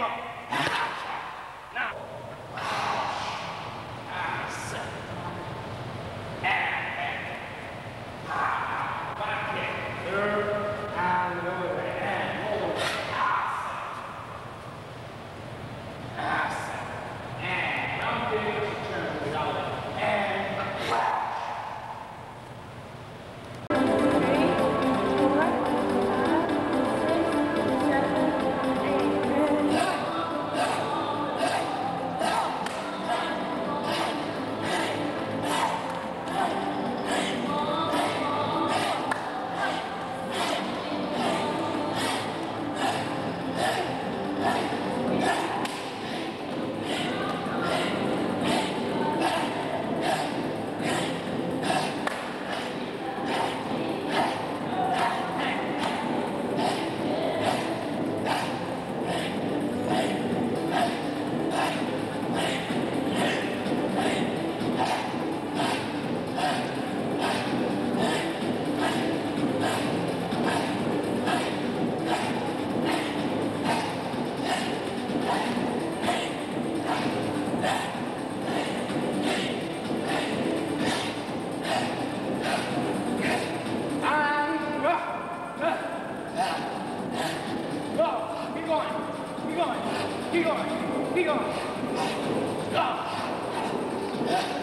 up. Keep going. Keep going. Go.